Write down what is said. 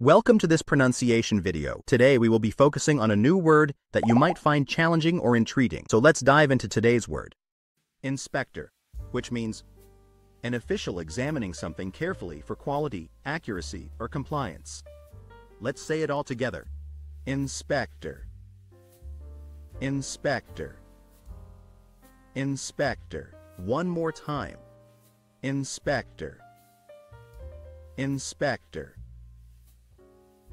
Welcome to this pronunciation video. Today we will be focusing on a new word that you might find challenging or intriguing. So let's dive into today's word. Inspector, which means an official examining something carefully for quality, accuracy, or compliance. Let's say it all together. Inspector. Inspector. Inspector. One more time. Inspector. Inspector.